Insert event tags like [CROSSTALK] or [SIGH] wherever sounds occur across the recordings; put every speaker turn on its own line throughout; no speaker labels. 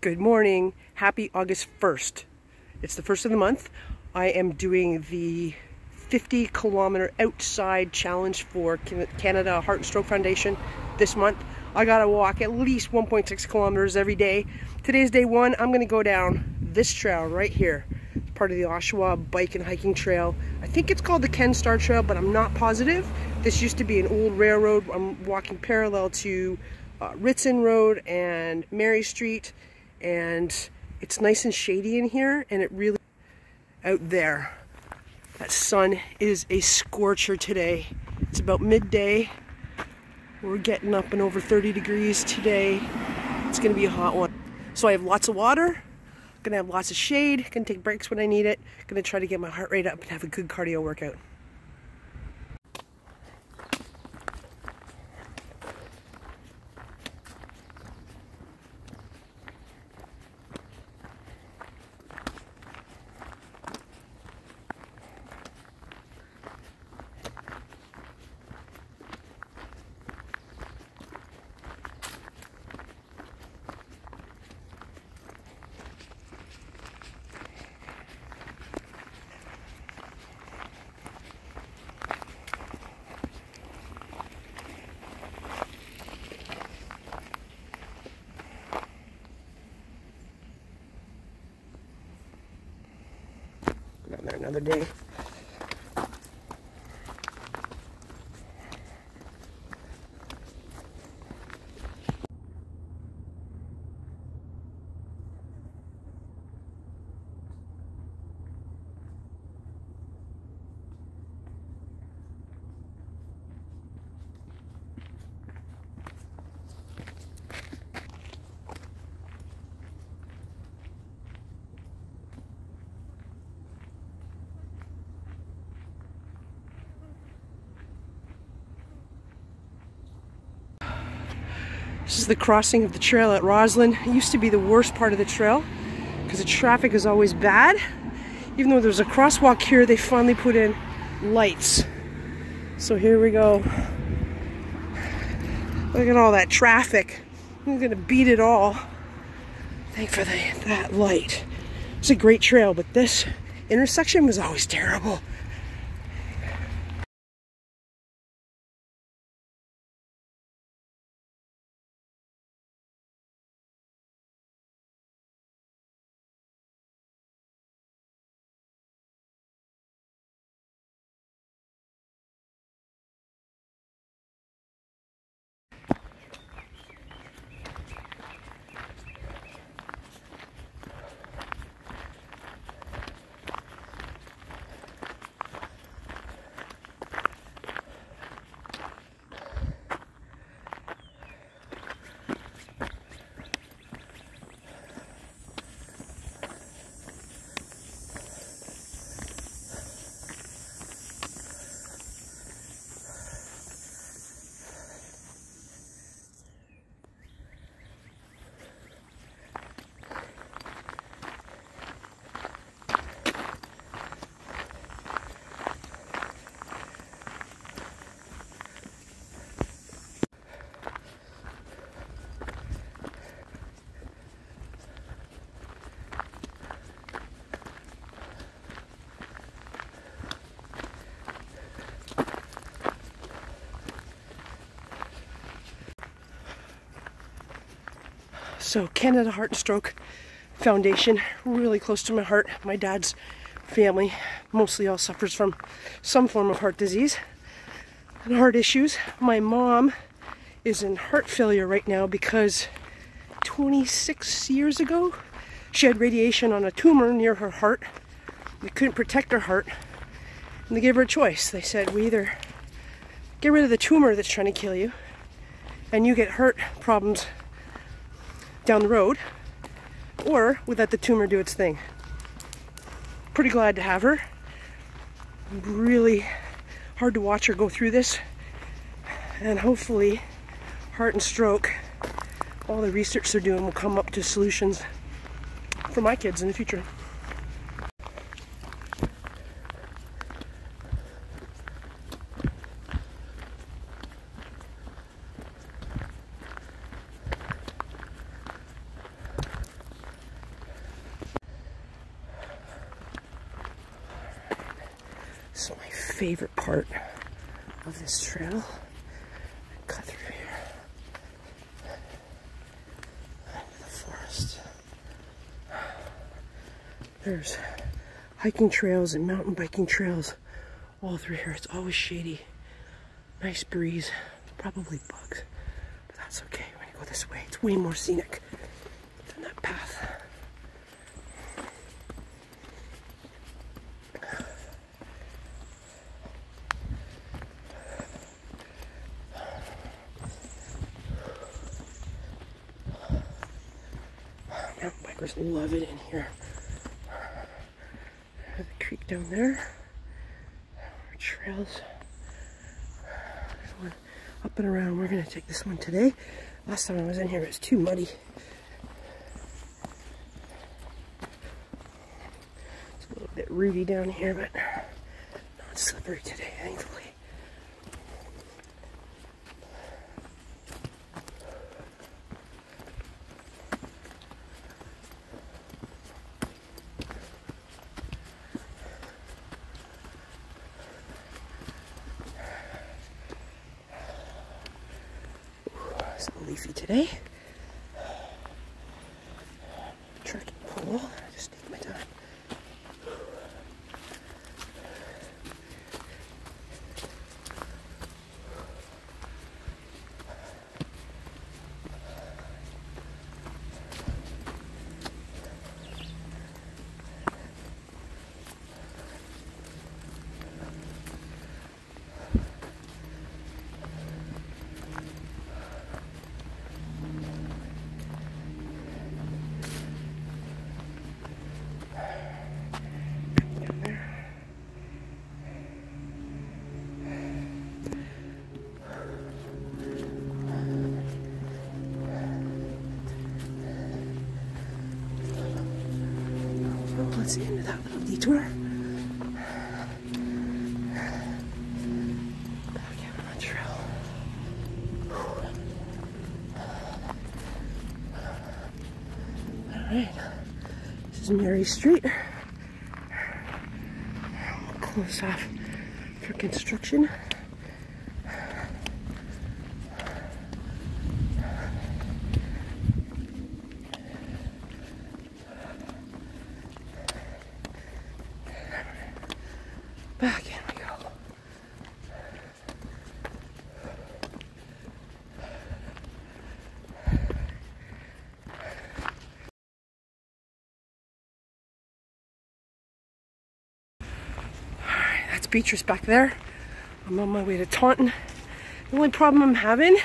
Good morning. Happy August 1st. It's the first of the month. I am doing the 50 kilometer outside challenge for Canada Heart and Stroke Foundation this month. I gotta walk at least 1.6 kilometers every day. Today's day one. I'm gonna go down this trail right here. It's part of the Oshawa Bike and Hiking Trail. I think it's called the Ken Star Trail, but I'm not positive. This used to be an old railroad. I'm walking parallel to uh, Ritson Road and Mary Street and it's nice and shady in here and it really out there. That sun is a scorcher today. It's about midday. We're getting up and over 30 degrees today. It's gonna be a hot one. So I have lots of water gonna have lots of shade gonna take breaks when I need it gonna try to get my heart rate up and have a good cardio workout another day. This is the crossing of the trail at Rossland. It used to be the worst part of the trail because the traffic is always bad. Even though there's a crosswalk here, they finally put in lights. So here we go. Look at all that traffic. I'm gonna beat it all. Thank for the, that light. It's a great trail, but this intersection was always terrible. So Canada Heart and Stroke Foundation, really close to my heart. My dad's family mostly all suffers from some form of heart disease and heart issues. My mom is in heart failure right now because 26 years ago she had radiation on a tumor near her heart. They couldn't protect her heart and they gave her a choice. They said, we either get rid of the tumor that's trying to kill you and you get heart problems down the road, or we let the tumor do its thing. Pretty glad to have her. Really hard to watch her go through this. And hopefully, heart and stroke, all the research they're doing will come up to solutions for my kids in the future. Is my favorite part of this trail. Cut through here. The forest. There's hiking trails and mountain biking trails all through here. It's always shady. Nice breeze. Probably bugs. But that's okay when you go this way. It's way more scenic Bikers love it in here. A creek down there. Trails. One up and around. We're gonna take this one today. Last time I was in here, it was too muddy. It's a little bit rooty down here, but not slippery today, thankfully. It's a little leafy today. Trekking pole. I just take my time. Down there. Well, let's get into that little detour. Back out on the trail. All right, this is Mary Street. Close off for construction. Back in we go. That's Beatrice back there. I'm on my way to Taunton. The only problem I'm having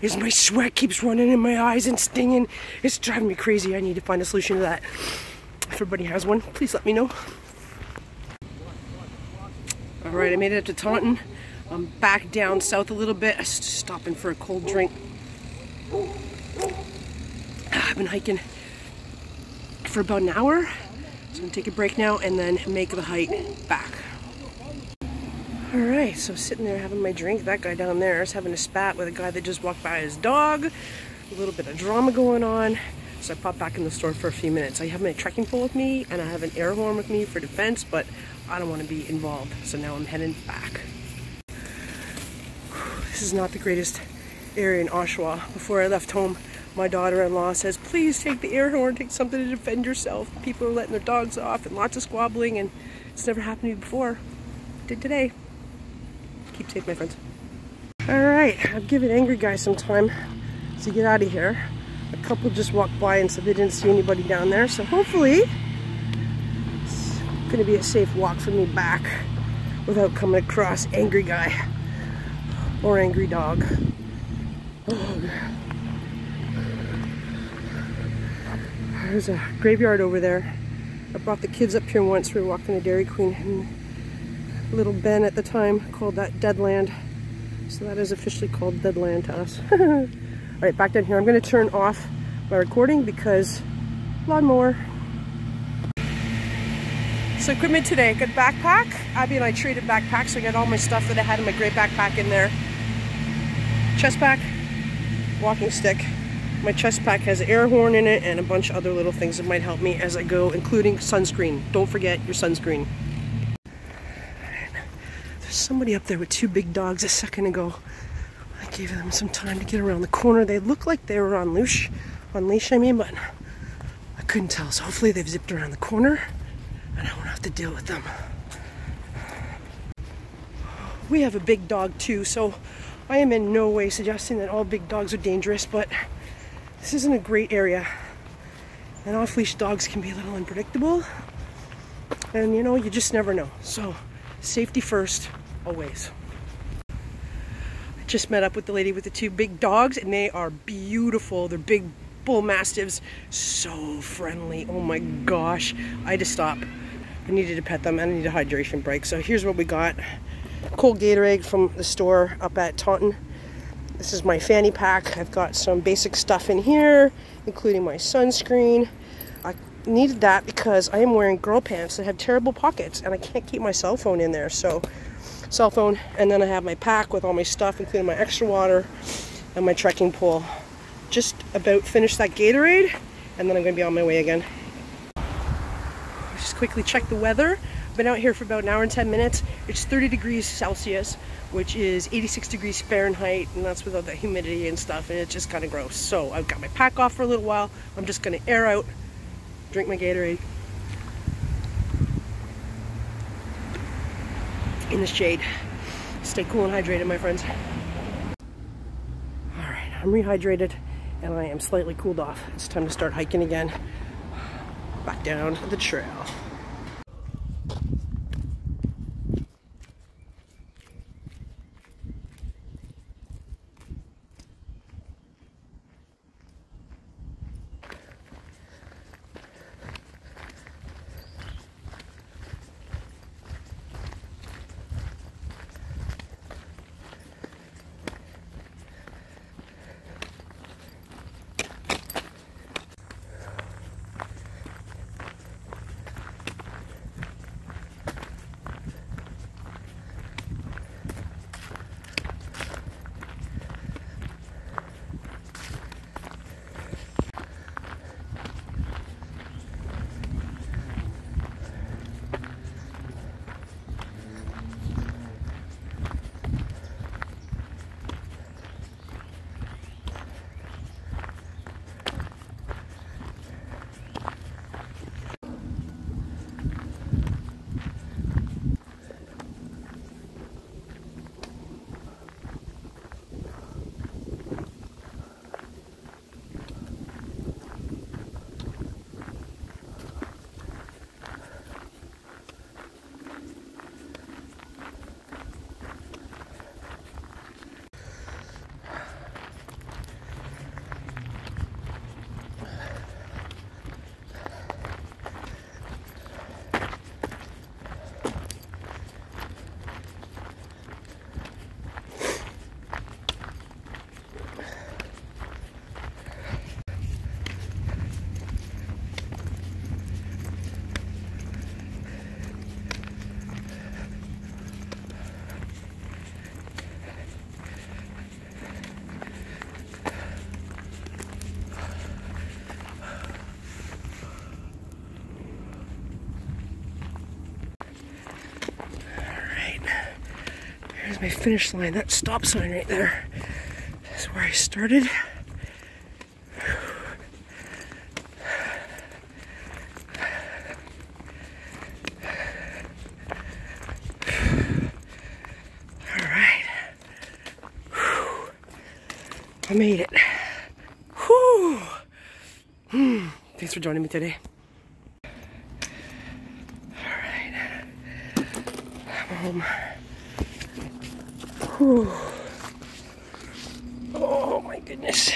is my sweat keeps running in my eyes and stinging. It's driving me crazy. I need to find a solution to that. If everybody has one, please let me know. All right, I made it up to Taunton. I'm back down south a little bit. Stopping for a cold drink. Ah, I've been hiking for about an hour. So I'm gonna take a break now and then make the hike back. All right, so sitting there having my drink. That guy down there is having a spat with a guy that just walked by his dog. A little bit of drama going on. So I popped back in the store for a few minutes. I have my trekking pole with me and I have an air horn with me for defense, but I don't want to be involved. So now I'm heading back. This is not the greatest area in Oshawa. Before I left home, my daughter-in-law says, please take the air horn, take something to defend yourself. People are letting their dogs off and lots of squabbling and it's never happened to me before. Did today. Keep safe, my friends. All right, I've given angry guy some time to get out of here. A couple just walked by and said they didn't see anybody down there, so hopefully it's gonna be a safe walk for me back without coming across angry guy or angry dog. Oh, There's a graveyard over there. I brought the kids up here once. We were walking to Dairy Queen little Ben at the time called that Deadland. So that is officially called Deadland to us. [LAUGHS] All right, back down here. I'm gonna turn off my recording because lawnmower. So equipment today, good backpack. Abby and I traded backpacks. So I got all my stuff that I had in my gray backpack in there. Chest pack, walking stick. My chest pack has air horn in it and a bunch of other little things that might help me as I go, including sunscreen. Don't forget your sunscreen. There's somebody up there with two big dogs a second ago. I gave them some time to get around the corner. They look like they were on leash, on leash I mean, but I couldn't tell. So hopefully they've zipped around the corner and I won't have to deal with them. We have a big dog too, so I am in no way suggesting that all big dogs are dangerous, but this isn't a great area. And off-leash dogs can be a little unpredictable. And you know, you just never know. So safety first, always. I just met up with the lady with the two big dogs and they are beautiful. They're big bull mastiffs, so friendly. Oh my gosh. I had to stop. I needed to pet them and I need a hydration break. So here's what we got. Cold Gatorade from the store up at Taunton. This is my fanny pack. I've got some basic stuff in here, including my sunscreen. I needed that because I am wearing girl pants that have terrible pockets and I can't keep my cell phone in there. So, cell phone, and then I have my pack with all my stuff, including my extra water and my trekking pole. Just about finished that Gatorade, and then I'm going to be on my way again. Just quickly check the weather been out here for about an hour and 10 minutes. It's 30 degrees Celsius, which is 86 degrees Fahrenheit, and that's without the humidity and stuff, and it's just kind of gross. So I've got my pack off for a little while. I'm just gonna air out, drink my Gatorade. In the shade. Stay cool and hydrated, my friends. All right, I'm rehydrated and I am slightly cooled off. It's time to start hiking again. Back down the trail. My finish line, that stop sign right there. That's where I started. Alright. I made it. Whew. Hmm. Thanks for joining me today. Alright. I'm home. Oh my goodness.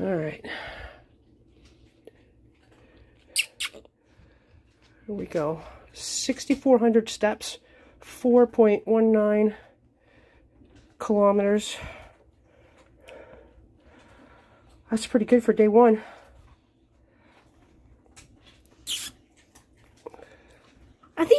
All right. Here we go. 6,400 steps, 4.19 kilometers. That's pretty good for day one.